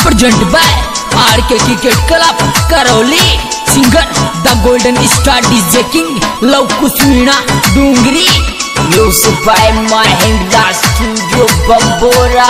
Present by R K cricket club Karauli singer the golden star DJ king Lav Kusmina Doongri music by Mahendra studio Bambora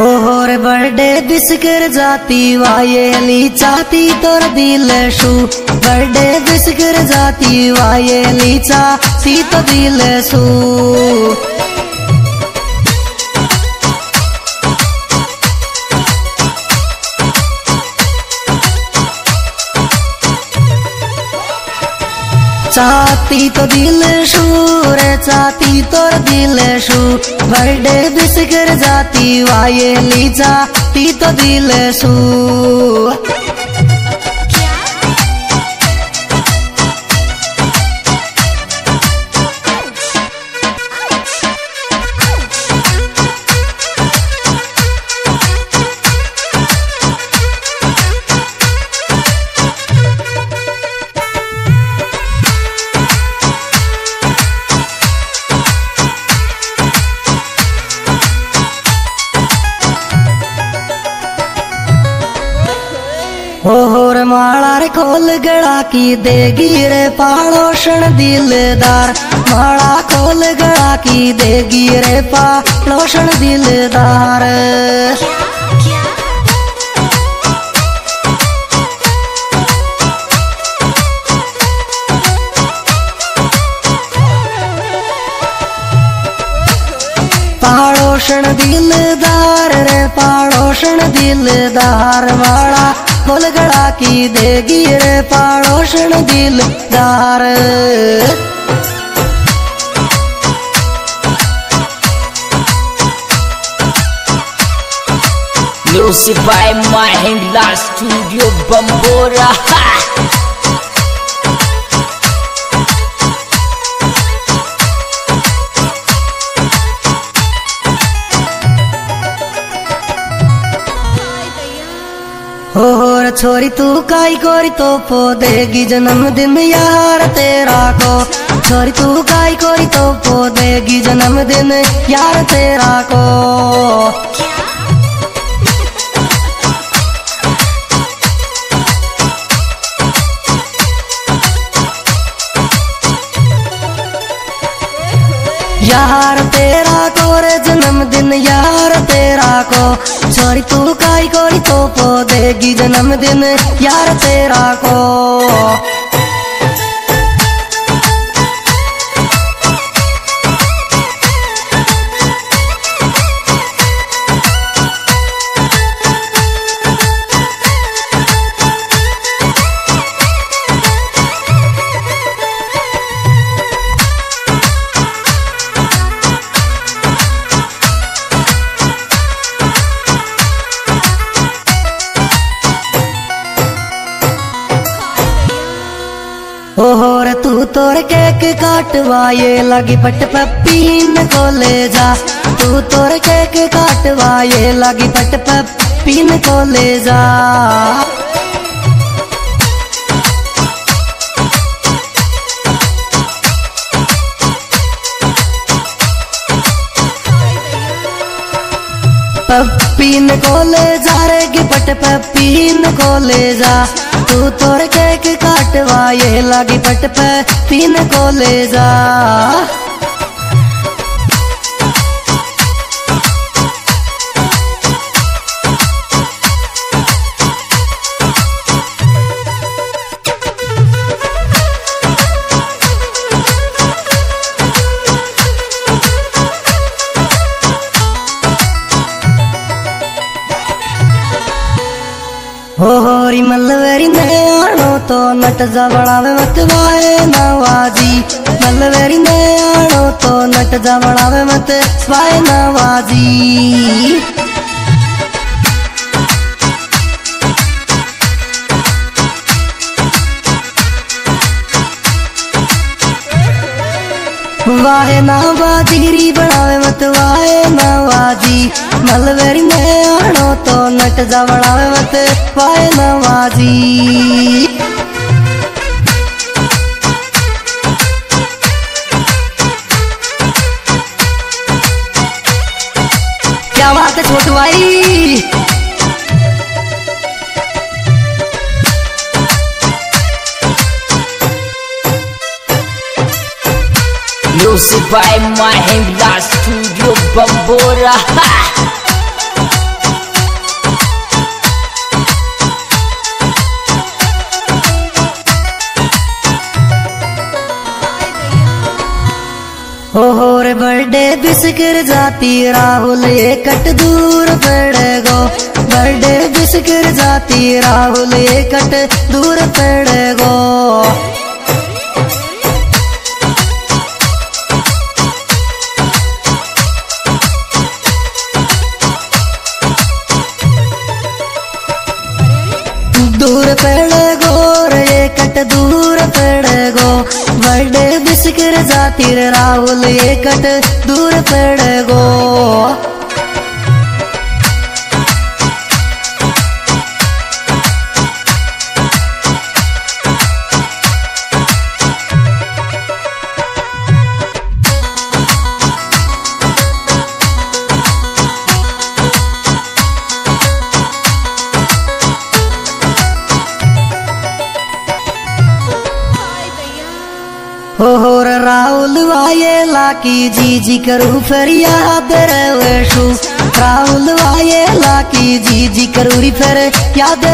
ओहोर birthday बिस्कर जाती वाये चाती तोर दिल शू। Birthday बिस्कर जाती वाये चाती तो दिल शू चाहती तो दिल शू रे, चाहती तोर दिल शू बर्थडे बिस्कर जाती वाये ली चाहती तो दिल शू ओहोर माला रे खोल गड़ा की देगी रे पाड़ोशन दिलदार। माला खोल गड़ा की देगी रे पाड़ोशन दिलदार। पाड़ोशन दिलदार रे, पाड़ोशन दिलदार। माला खोल गड़ा की देगी रे पड़ोसन दिलदार। Music by Mahendra studio Bambora छोरी तू काई कोरी तो पो देगी जन्मदिन यार तेरा को। छोरी तू काई कोरी तो पो देगी जन्मदिन यार तेरा को। यार तेरा जन्मदिन यार तेरा को। छोरी तू काई कोरी तो पो देगी जन्मदिन यार तेरा को। तू तोर केक काटवाए, लगी पट पप्पीन को ले जा तू तोर केक काटवाए, लगी पट पप्पीन को ले जा पप्पीन को ले जा रे गिपट ले जा। तू तोड़ केक ये लगी पट पीन को तो नट जबड़ावे मत वाए नवाजी। मलवेरी ने आनो तो नट जबड़ावे मत वाए नवाजी। वाहे नवाजीरी बनावे मत वाहे नवाजी। मलवेरी ने आनो तो नट जबड़ावे मत वाहे नवाजी। दे छोटू भाई Music by Mahindra Studio Bambora हो बर्थडे बिस्किर जाती, राहुल ये कट दूर पड़ेगो बर्थडे बिस्किर जाती, राहुल ये कट दूर पड़ेगो दूर पड़ेगो रे कट दूर पड़ेगो बर्थडे बिस्किर जाती रे राहुल एकट दूर दूर पड़ेगो वाये लाकी जी जी करू फिर याद रवेशु। राहुल वाये लाकी जी जी करू री फिर याद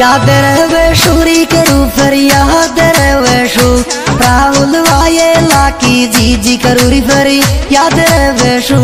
याद रवे शूरी करू फिर याद लाकी जी जी करूरी भरी याद वैशू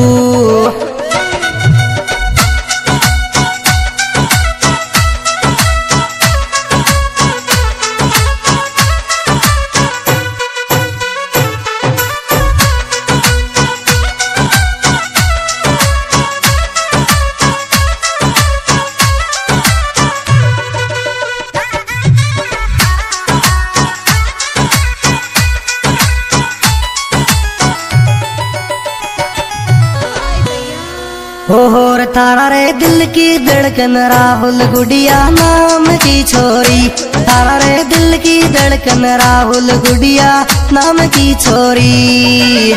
धड़कन राहुल गुड़िया, नाम की छोरी। तारा दिल की धड़कन राहुल गुड़िया, नाम की छोरी।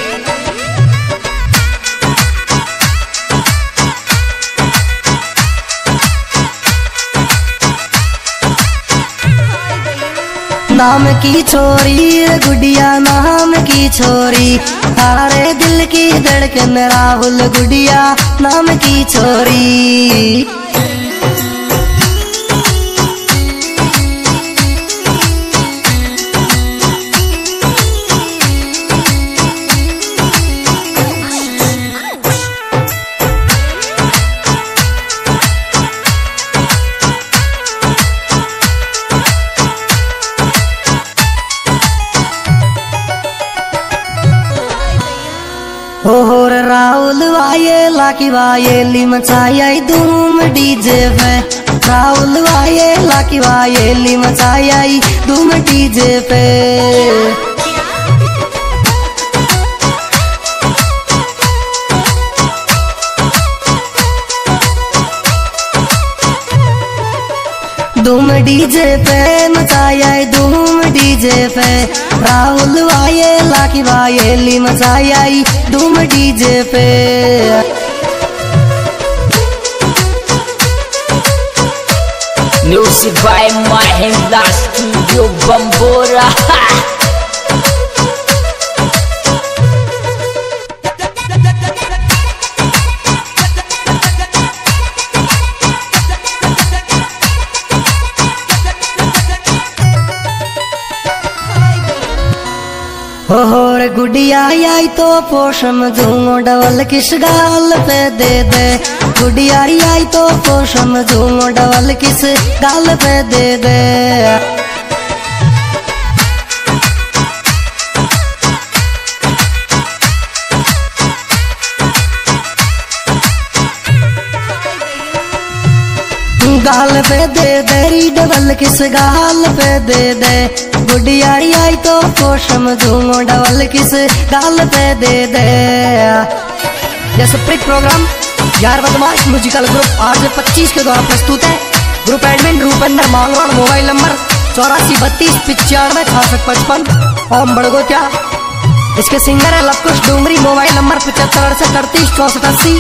नाम की छोरी गुड़िया, नाम की छोरी। तारे दिल की धड़कन राहुल गुड़िया, नाम की छोरी। वाये लाकी मचाई आई धूम डीजे पे। राहुल वाये लाकी वायेली मचाई आई धूम डीजे पे। धूम डीजे पे मचाया धूम डीजे पे। राहुल वाये लाकी वाये ली मचाया धूम डीजे पे। Music by Mahindra Studio Bambora गुड़िया आई तो पोषम दूंगो डबल किस गाल पे दे दे। गुड़िया आई तो पोषम दूंगो डबल किस गाल पे दे दे। गाल पे दे दे, री डबल किस गाल पे दे दे। गुडियारी आई तो पोषम दूंगो डबल किस गाल पे दे दे। स्प्रिट प्रोग्राम, यार बदमाश, म्यूजिकल ग्रुप आर जे पच्चीस के द्वारा प्रस्तुत है। Group admin Rupendra Mangrod mobile number, चौरासी बत्तीस पिचानवे छाछठ पचपन। ओम बड़गोत्या इसके सिंगर है लवकुश डूंगरी, मोबाइल नंबर पचहत्तर, अड़सठ, अड़तीस, चौसठ, अस्सी।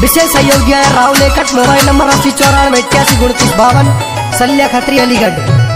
विशेष सहयोगी है राहुल एकट मोबाइल नंबर अस्सी, चौरानवे, इक्यासी, उनतीस, बावन। सल्या खत्री, अलीगढ़।